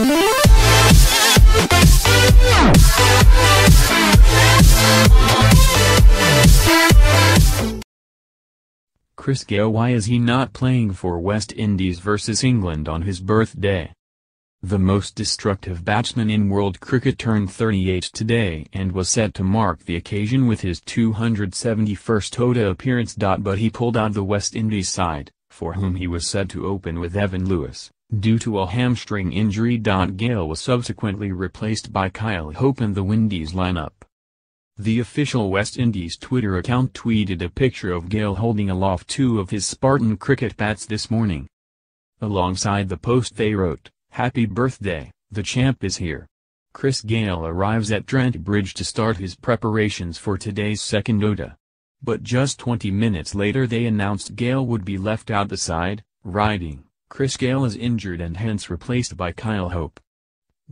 Chris Gayle Why is he not playing for West Indies vs England on his birthday? The most destructive batsman in world cricket turned 38 today and was set to mark the occasion with his 271st ODI appearance. But he pulled out the West Indies side, for whom he was set to open with Evin Lewis, due to a hamstring injury. Gayle was subsequently replaced by Kyle Hope in the Windies lineup. The official West Indies Twitter account tweeted a picture of Gayle holding aloft two of his Spartan cricket bats this morning. Alongside the post they wrote, Happy birthday, the champ is here. Chris Gayle arrives at Trent Bridge to start his preparations for today's second ODI. But just 20 minutes later they announced Gayle would be left out the side, writing, Chris Gayle is injured and hence replaced by Kyle Hope.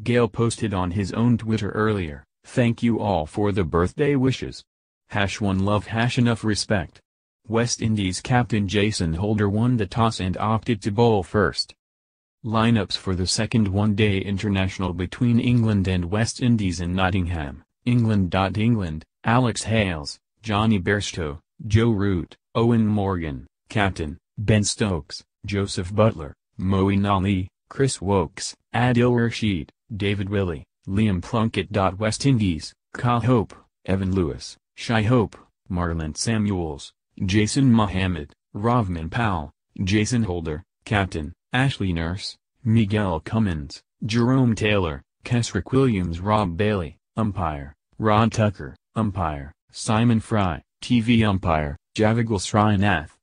Gayle posted on his own Twitter earlier, Thank you all for the birthday wishes. Hash one love hash enough respect. West Indies captain Jason Holder won the toss and opted to bowl first. Lineups for the second one-day international between England and West Indies in Nottingham, England. England, Alex Hales, Jonny Bairstow, Joe Root, Eoin Morgan, captain, Ben Stokes, Joseph Buttler, Moeen Ali, Chris Woakes, Adil Rashid, David Willey, Liam Plunkett. West Indies, Kyle Hope, Evin Lewis, Shai Hope, Marlon Samuels, Jason Mohammed, Rovman Powell, Jason Holder, Captain, Ashley Nurse, Miguel Cummins, Jerome Taylor, Kesrick Williams Rob Bailey, Umpire, Rod Tucker, Umpire, Simon Fry, TV Umpire, Javagal Srinath.